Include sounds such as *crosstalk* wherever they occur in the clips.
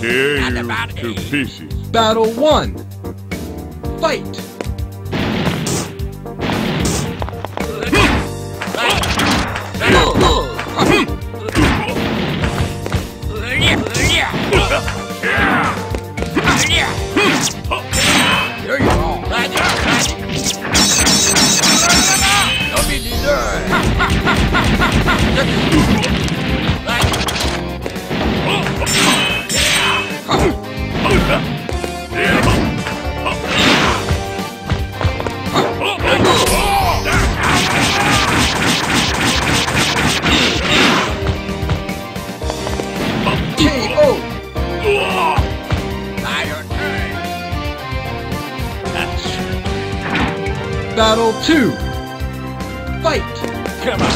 to pieces. Battle 1. Fight! There you go. Don't be deserved. KO! Now your turn. Battle 2. Fight! Come on.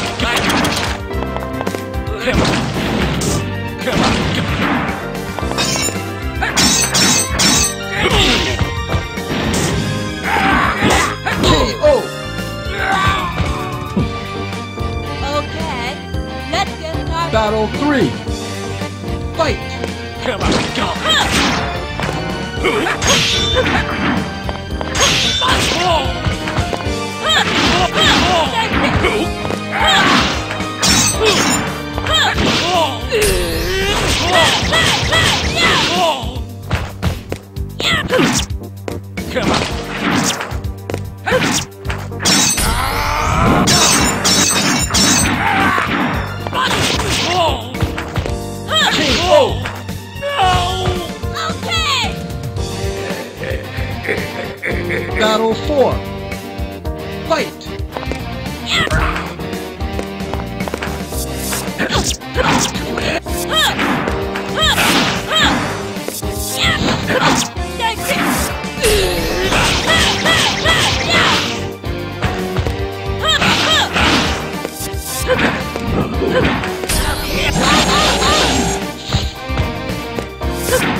Come on. Come on. KO! Okay, let's get started. Battle 3. Fight! Come on. On. Come on. Battle 4. Fight!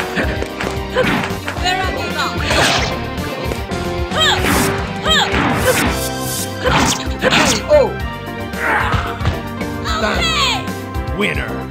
*laughs* Winner.